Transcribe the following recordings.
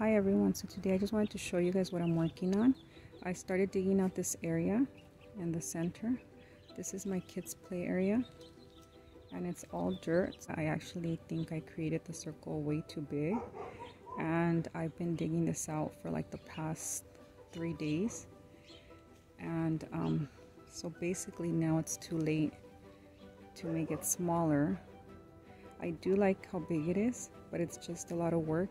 Hi everyone, so today I just wanted to show you guys what I'm working on. I started digging out this area in the center. This is my kids play area and it's all dirt. I actually think I created the circle way too big and I've been digging this out for like the past three days and um, so basically now it's too late to make it smaller. I do like how big it is but it's just a lot of work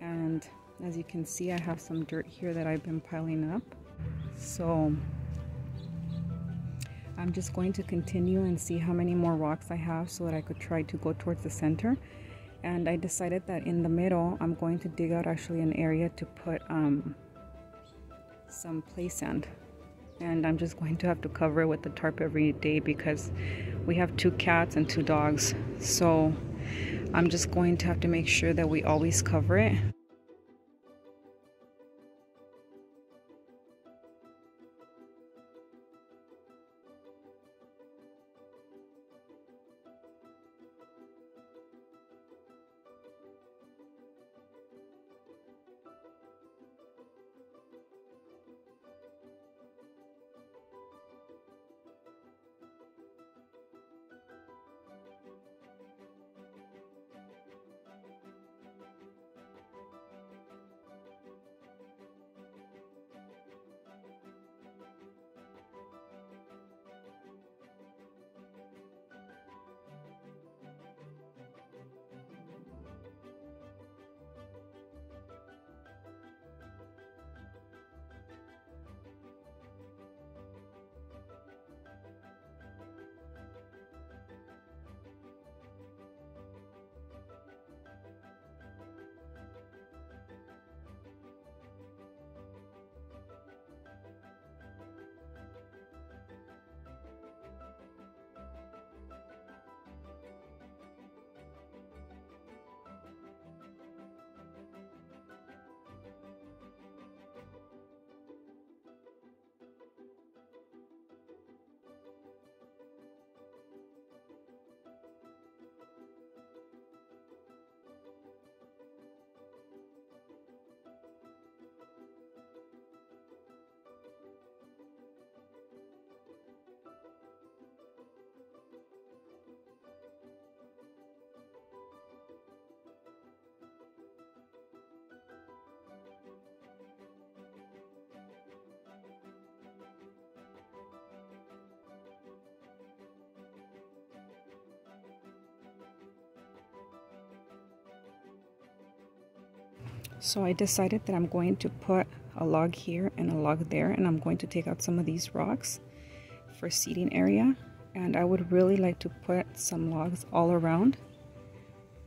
and as you can see I have some dirt here that I've been piling up. So I'm just going to continue and see how many more rocks I have so that I could try to go towards the center. And I decided that in the middle I'm going to dig out actually an area to put um, some play sand. And I'm just going to have to cover it with the tarp every day because we have two cats and two dogs. So I'm just going to have to make sure that we always cover it So I decided that I'm going to put a log here and a log there and I'm going to take out some of these rocks for seating area and I would really like to put some logs all around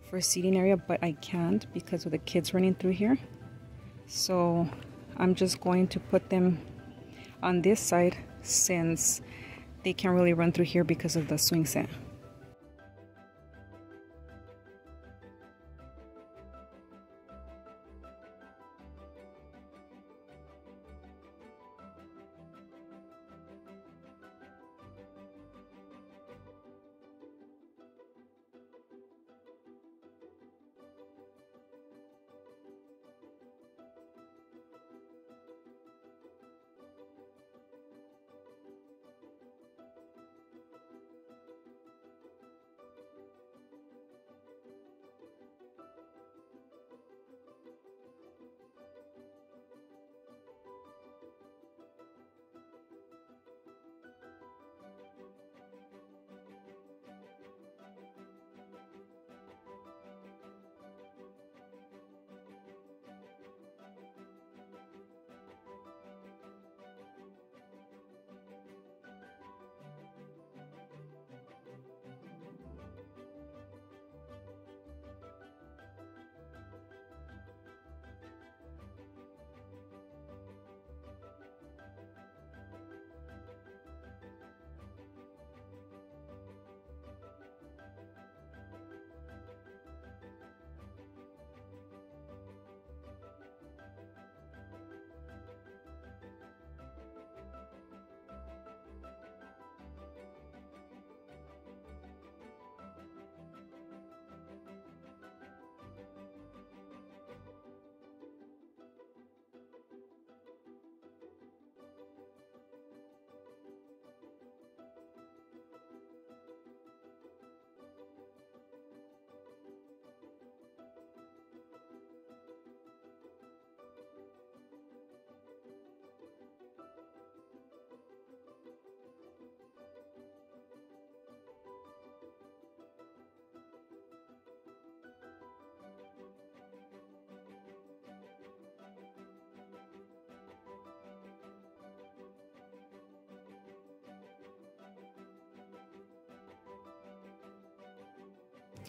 for seating area but I can't because of the kids running through here so I'm just going to put them on this side since they can't really run through here because of the swing set.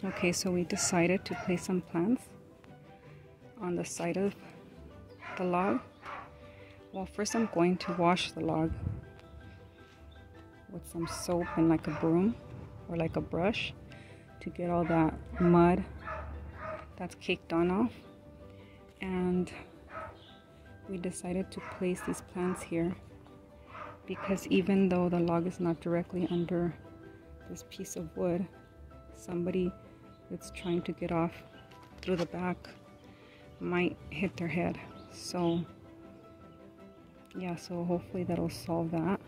Okay, so we decided to place some plants on the side of the log. Well, first I'm going to wash the log with some soap and like a broom or like a brush to get all that mud that's caked on off. And we decided to place these plants here because even though the log is not directly under this piece of wood, somebody that's trying to get off through the back might hit their head. So yeah, so hopefully that'll solve that.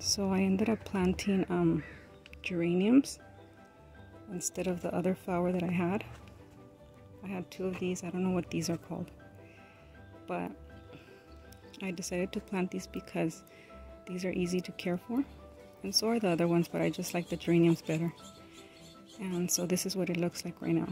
So I ended up planting um, geraniums instead of the other flower that I had. I had two of these. I don't know what these are called. But I decided to plant these because these are easy to care for. And so are the other ones, but I just like the geraniums better. And so this is what it looks like right now.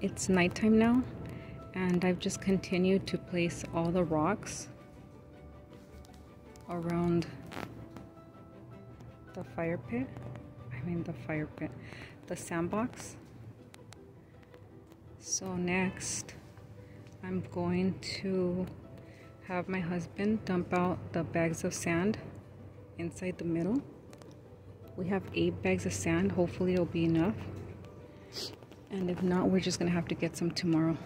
It's nighttime now and I've just continued to place all the rocks around the fire pit. I mean the fire pit the sandbox. So next I'm going to have my husband dump out the bags of sand inside the middle. We have eight bags of sand. Hopefully it'll be enough And if not, we're just gonna have to get some tomorrow.